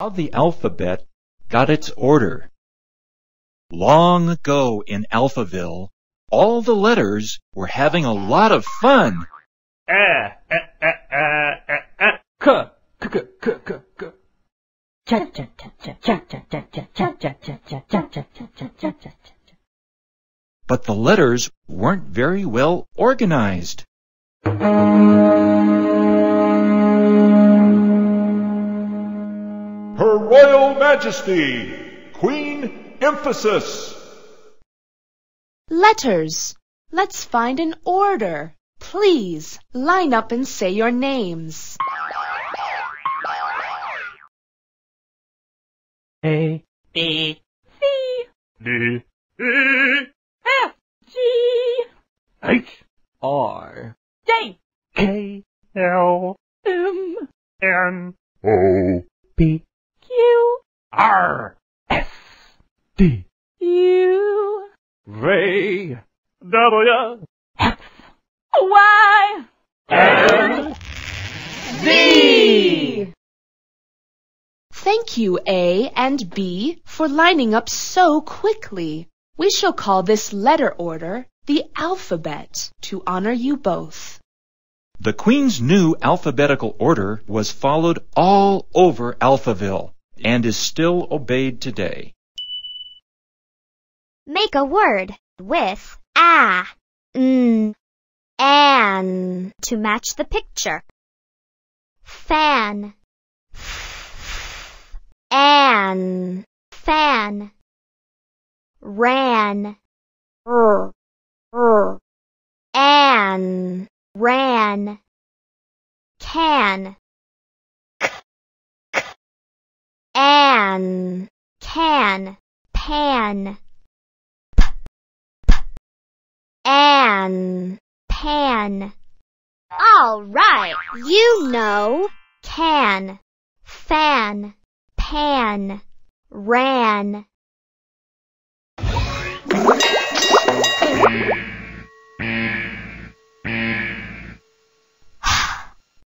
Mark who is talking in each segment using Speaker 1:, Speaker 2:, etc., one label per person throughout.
Speaker 1: How the alphabet got its order. Long ago in Alphaville, all the letters were having a lot of fun.
Speaker 2: A, a, a, a, a, a, k,
Speaker 3: Her Royal Majesty, Queen Emphasis.
Speaker 4: Letters. Let's find an order. Please, line up and say your names.
Speaker 2: A,
Speaker 5: B.
Speaker 2: D, E,
Speaker 5: F. G.
Speaker 2: H, R,
Speaker 5: J.
Speaker 2: K, L,
Speaker 5: M.
Speaker 2: N,
Speaker 3: O,
Speaker 2: P,
Speaker 5: Q
Speaker 2: R, S, D,
Speaker 5: U.
Speaker 2: V, W,
Speaker 5: Y.
Speaker 2: N,
Speaker 4: Z. Thank you, A and B, for lining up so quickly. We shall call this letter order the alphabet to honor you both.
Speaker 1: The Queen's new alphabetical order was followed all over Alphaville and is still obeyed today.
Speaker 6: Make a word with a, n, an to match the picture. Fan, an, fan. Ran, r, r, an, ran. Can, an, can, pan. p, p An, pan. All right, you know. Can, fan, pan, ran.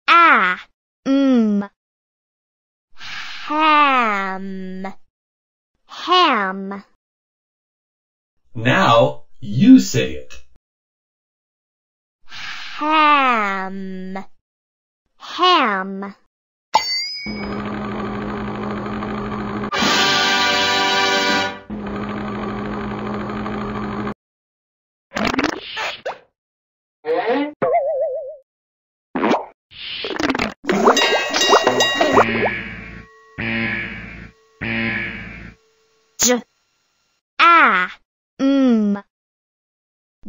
Speaker 6: Ah, mm. Ham, ham.
Speaker 7: Now you say it.
Speaker 6: ham, ham.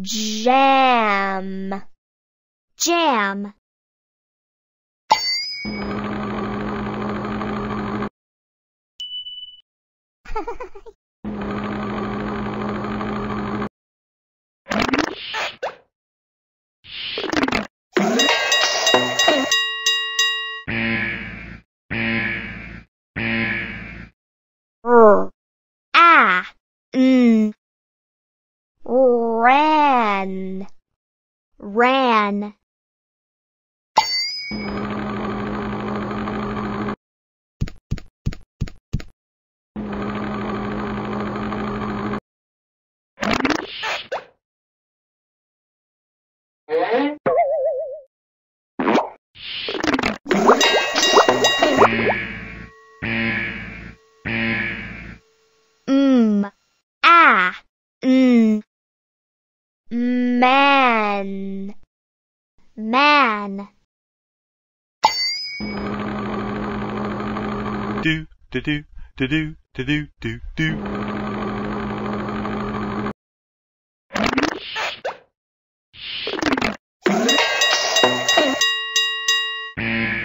Speaker 6: Jam, jam. one.
Speaker 3: do do do do do do do do.
Speaker 6: Mm-hmm.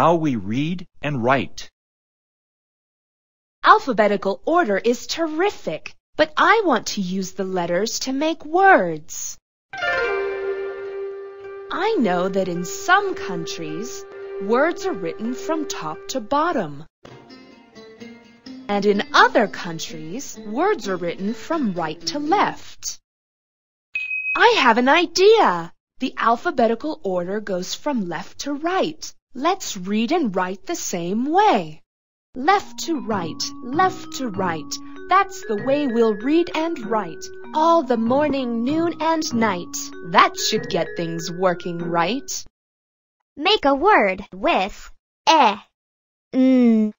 Speaker 1: How we read and write.
Speaker 4: Alphabetical order is terrific, but I want to use the letters to make words. I know that in some countries, words are written from top to bottom. And in other countries, words are written from right to left. I have an idea. The alphabetical order goes from left to right. Let's read and write the same way. Left to right, left to right. That's the way we'll read and write. All the morning, noon, and night. That should get things working right.
Speaker 6: Make a word with e, n,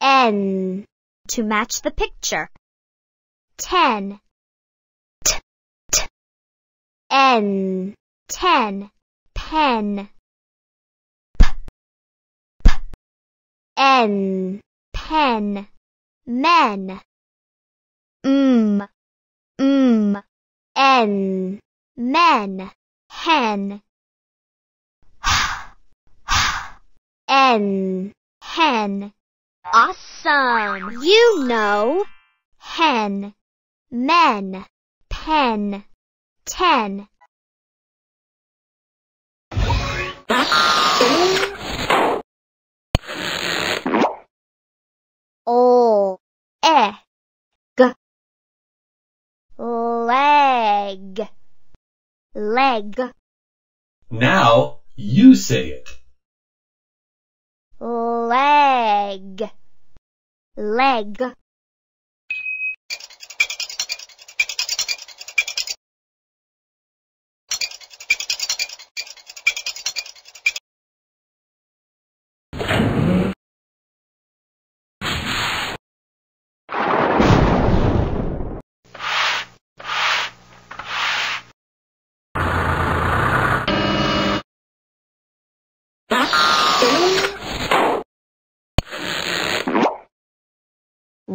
Speaker 6: n to match the picture. Ten. T, t. N. Ten. Pen. N. Pen. Men. M. M. N. Men. Hen. N. Hen. Awesome! You know. Hen. Men. Pen. Ten. O. E. G. Leg. Leg.
Speaker 7: Now you say it.
Speaker 6: leg, leg.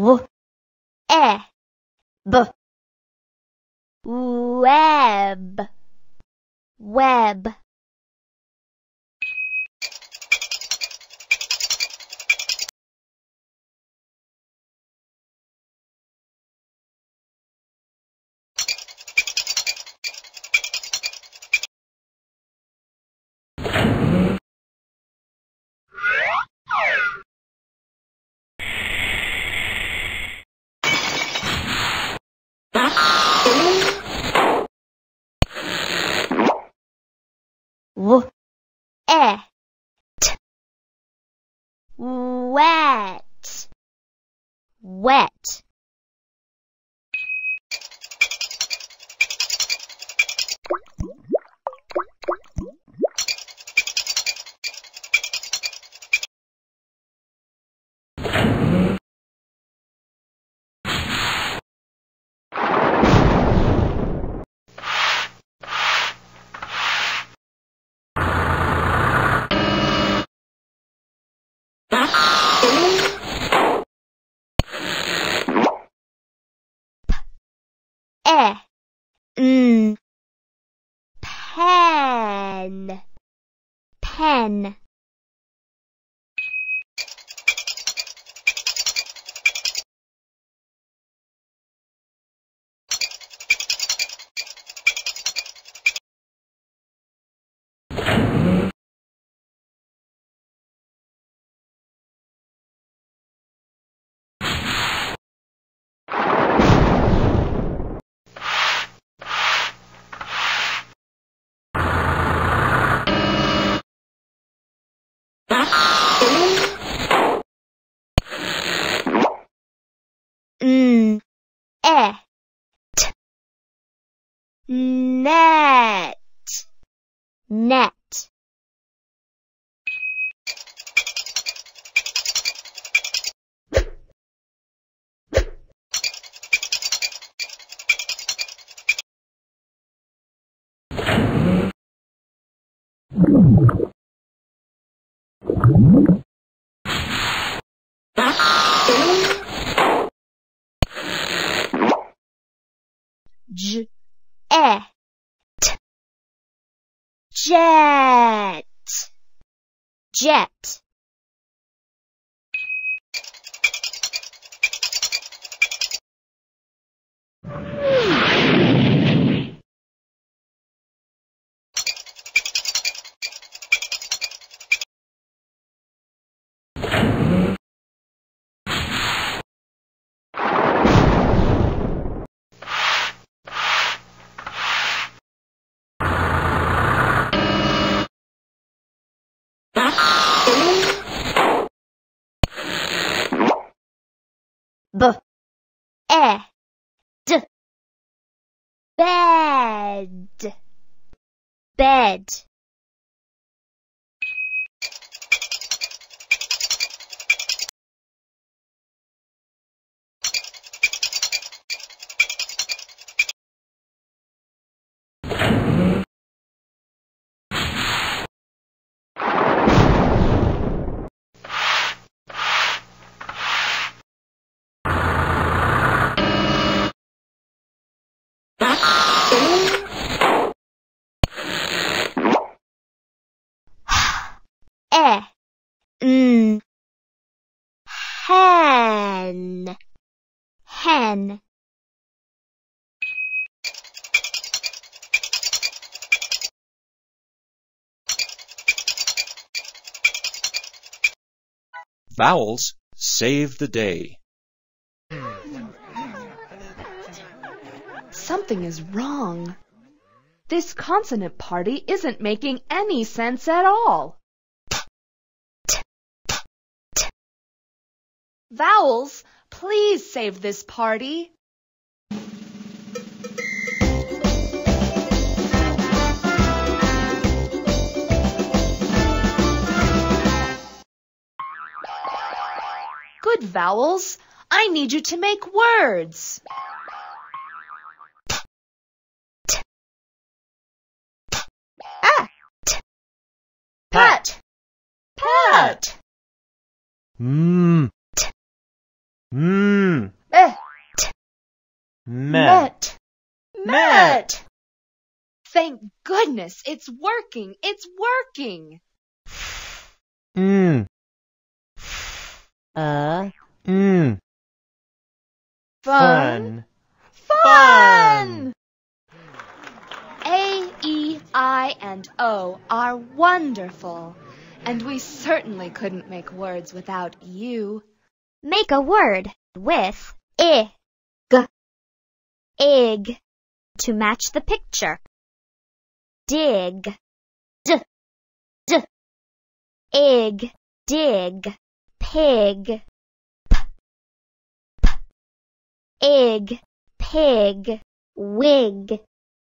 Speaker 6: W, e, b, web, web. W, e, t, wet, wet. N, e, t, net, net. J, e, t, jet, jet. B, e, d, bed, bed. e, n, hen, hen.
Speaker 1: Vowels save the day.
Speaker 4: Something is wrong. This consonant party isn't making any sense at all. Vowels, please save this party. Good vowels. I need you to make words. Pat. Pat.
Speaker 3: Mmm.
Speaker 4: Eh,
Speaker 3: Met.
Speaker 4: met. Met. Thank goodness it's working. It's working.
Speaker 3: Mmm.
Speaker 5: Uh.
Speaker 4: Fun.
Speaker 3: Fun.
Speaker 4: Fun. A, E, I, and O are wonderful. And we certainly couldn't make words without you.
Speaker 6: Make a word with I, g, ig. To match the picture. Dig, d, d, ig, dig, pig, p, p, ig, pig, wig,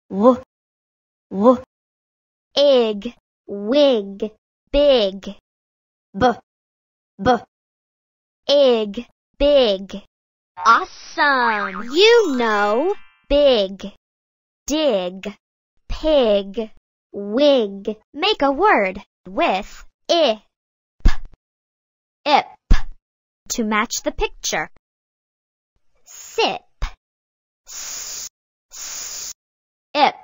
Speaker 6: w, w, ig, wig, big, b, b, Ig, big. Awesome! You know, big. Dig, pig. Wig. Make a word with ip. Ip. To match the picture. Sip. S. Ip.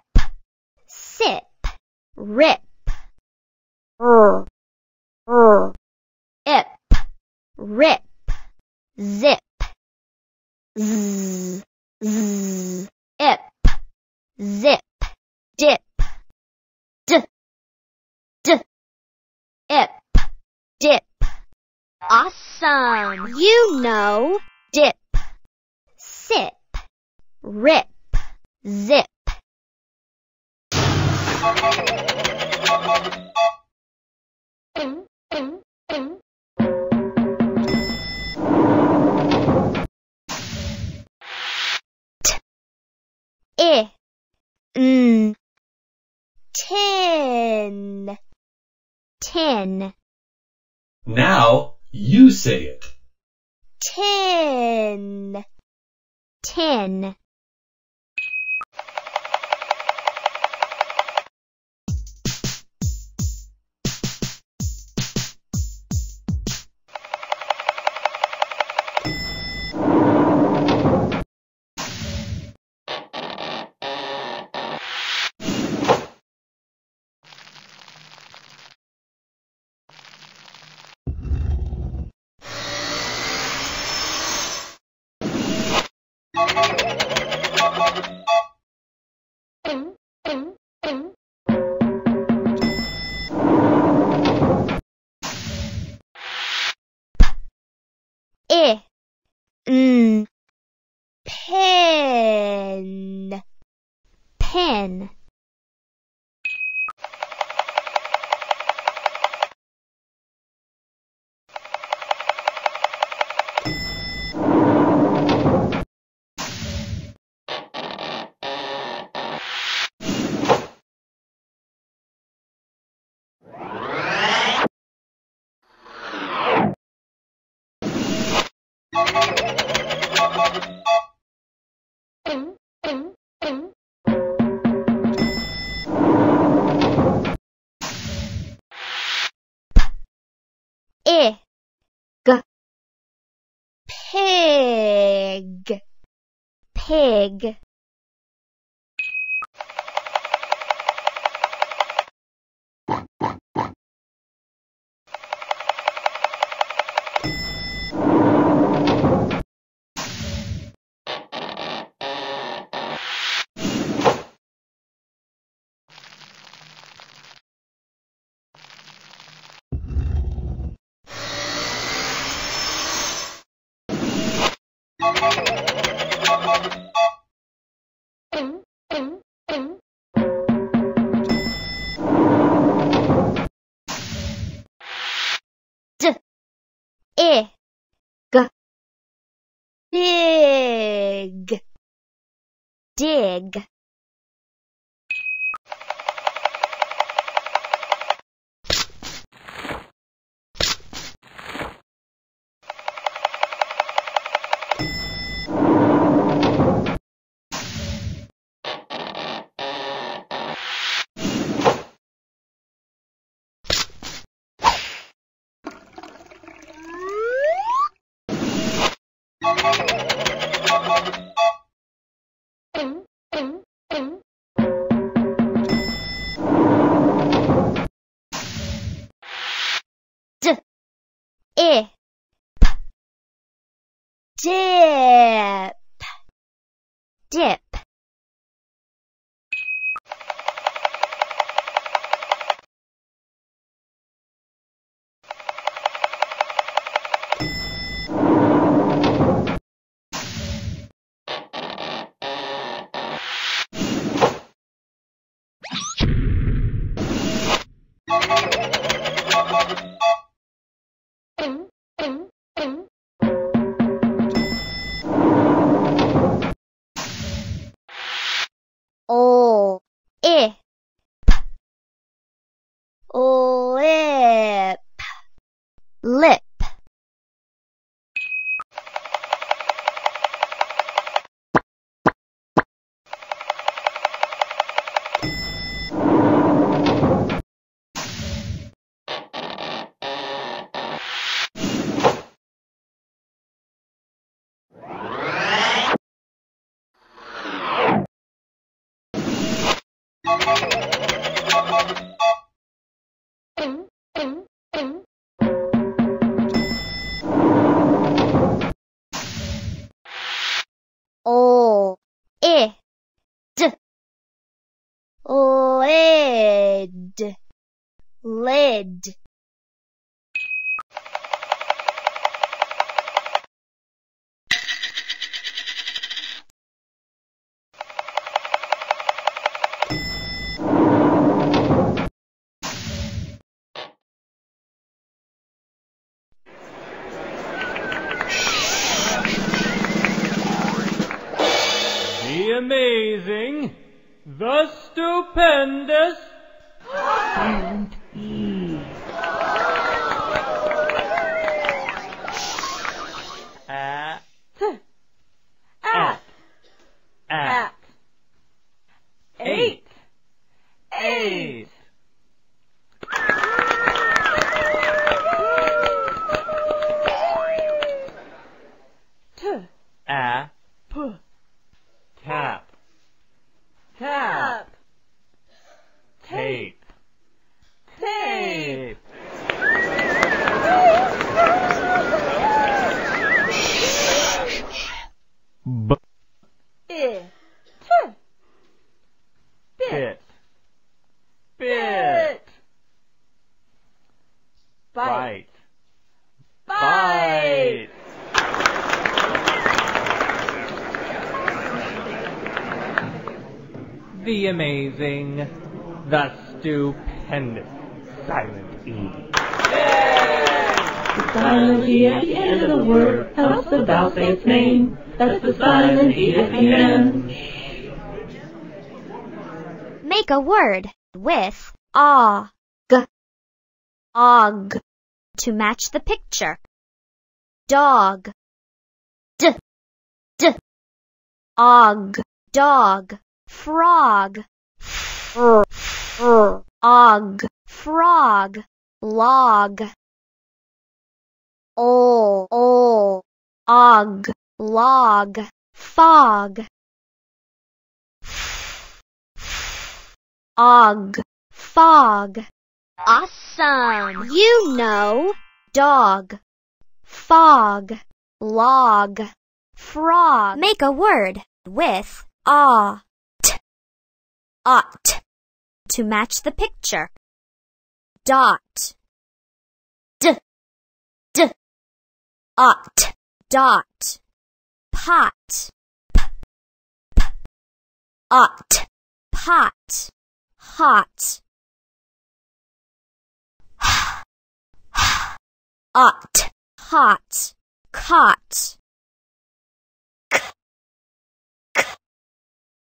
Speaker 6: Sip. Rip. R. R. Ip. Rip zip. Z z ip zip. Dip. D. D. Ip. Dip. Awesome. You know. Dip. Sip. Rip. Zip. Mm, mm. I, n, tin, tin,
Speaker 7: Now you say it.
Speaker 6: tin, tin. I, g, pig, pig. Dig. Dip, 哦 The
Speaker 2: amazing, the stupendous the amazing, the stupendous, silent E.
Speaker 5: The silent E at the end of the word helps the vowel say its name. That's the silent E at the end.
Speaker 6: Make a word with og. Og. To match the picture. Dog. D. D. Og. Dog. Frog. Fr. Fr. Og. Frog. Log. Ol. Ol. Og. Log. Fog. Og. Fog. Awesome! You know dog, fog, log, frog. Make a word with ought, ought, to match the picture. Dot, d, d, ought, dot, pot, p, p, ought, pot, hot. ought, hot, caught. K, k,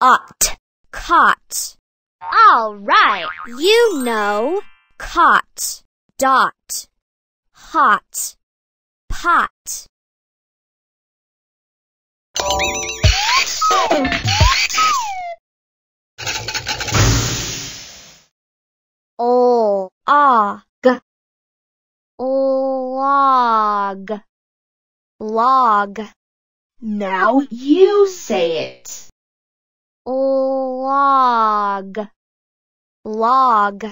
Speaker 6: ought, caught. All right, you know, caught, dot, hot, pot. O, og, log, log,
Speaker 4: Now you say it.
Speaker 6: Log, log.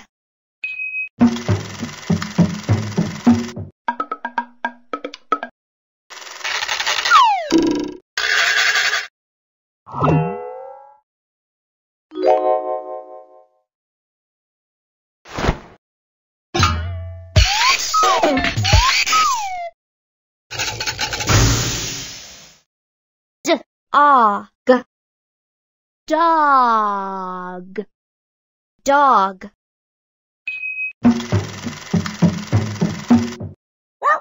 Speaker 6: Og, dog, dog. Og,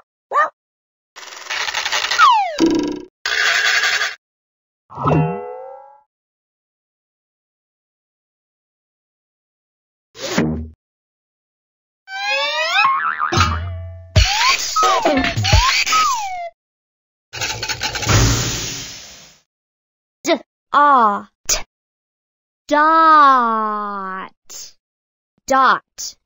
Speaker 6: ah. Dot, dot.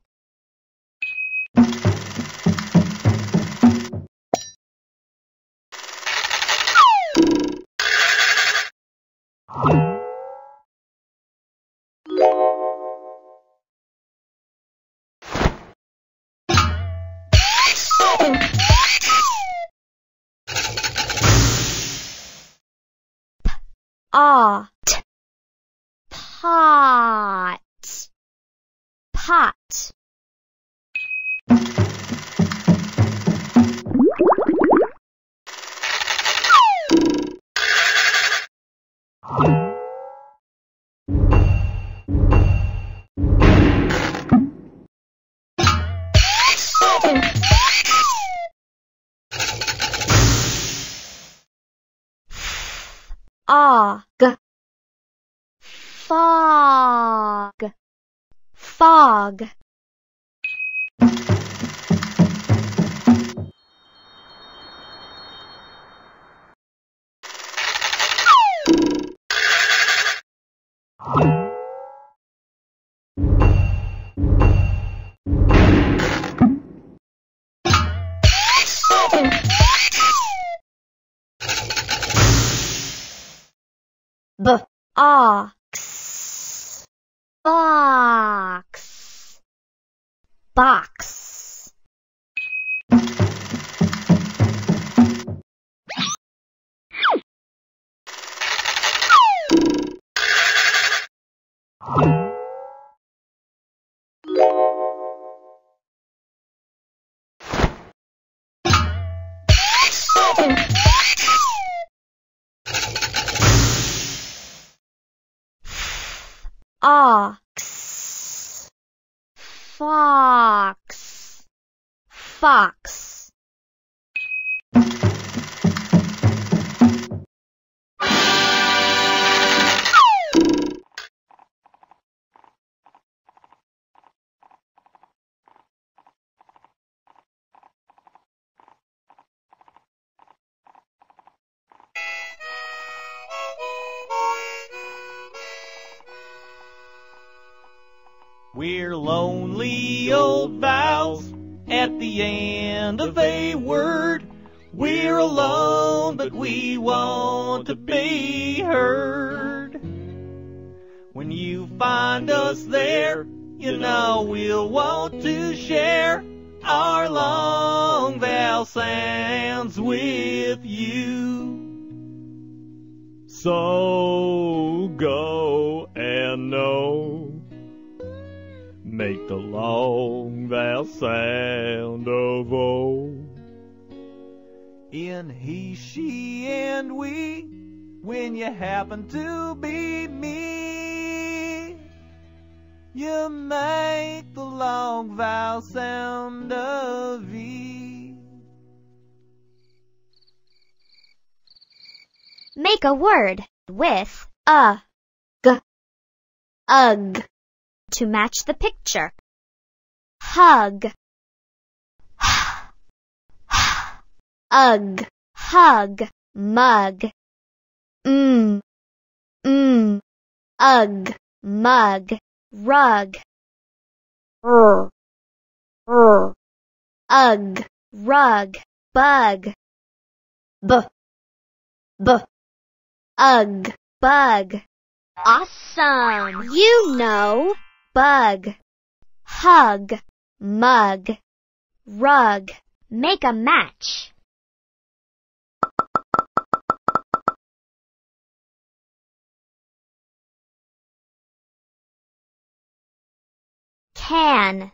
Speaker 6: Ot, pot, pot. Fog, fog. B ox box. Box fox.
Speaker 2: We're lonely old vowels at the end of a word. We're alone, but we want to be heard. When you find us there, you know we'll want to share our long vowel sounds with you. So go and know. Make the long vowel sound of O. In he, she, and we, when you happen to be me, you make the long vowel sound of V.
Speaker 6: Make a word with a g ugh to match the picture. Hug. Ugh. Hug. Mug. Mm. Mm. Ugh. Mug. Rug. R r ugh. Rug. Bug. B. B. Ugh. Bug. Awesome! You know. Bug. Hug. Mug. Rug. Make a match. Can.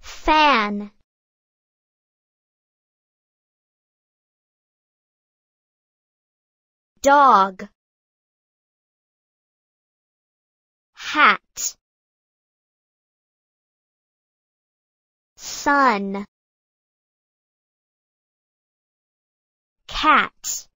Speaker 6: Fan. dog hat. Sun. Cat.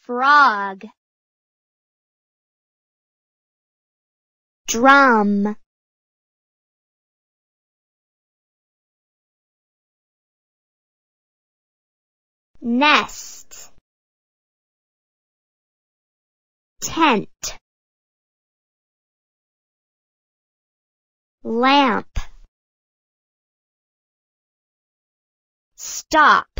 Speaker 6: Frog drum. Nest. Tent. Lamp. Stop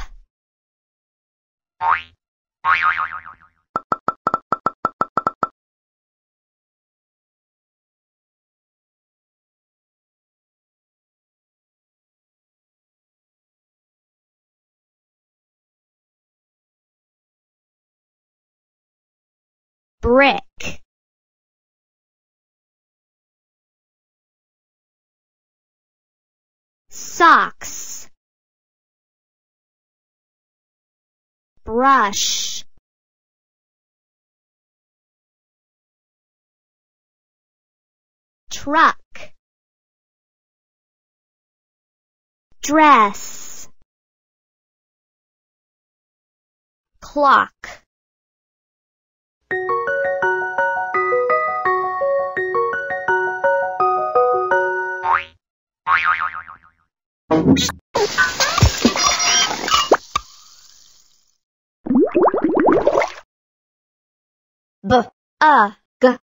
Speaker 6: brick. Socks. Brush. Truck. Dress. Clock. B a g.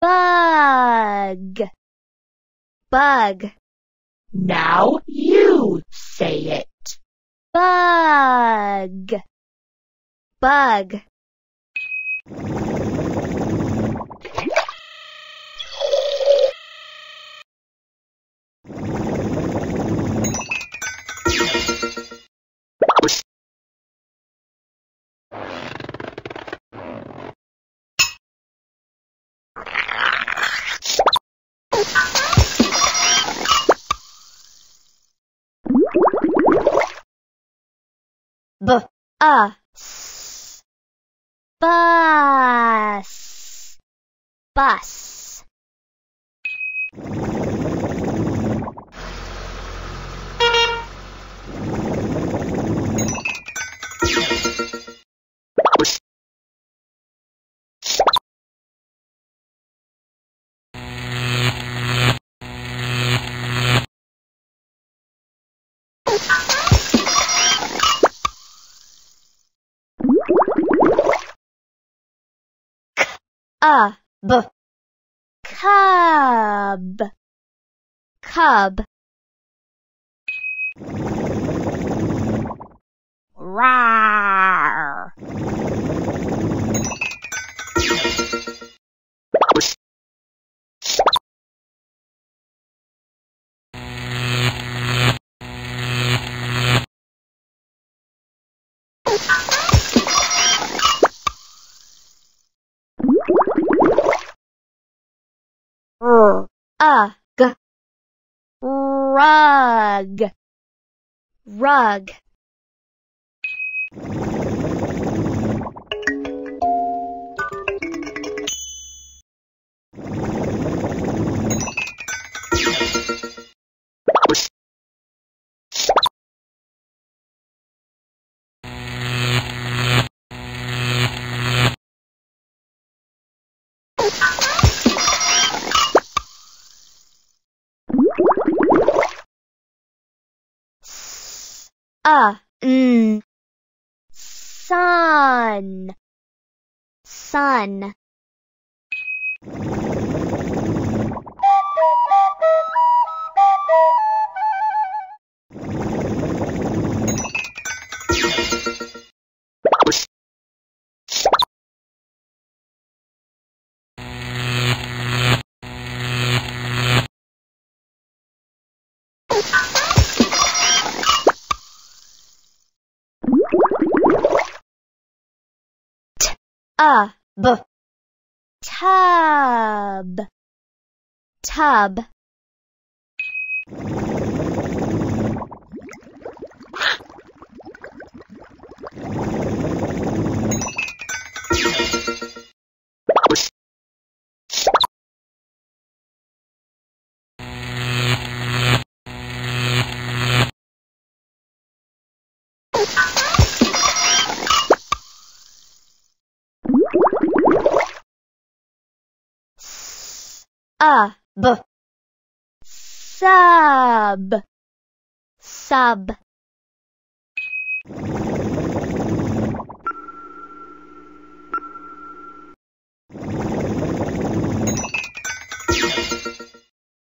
Speaker 6: Bug. Bug.
Speaker 5: Now you say it.
Speaker 6: bug. Bug b a s bus. Bus b. Cub. Cub. Rar rug. Rug a n. Sun. Sun a. B. Tub. Tub s a b sub. Sub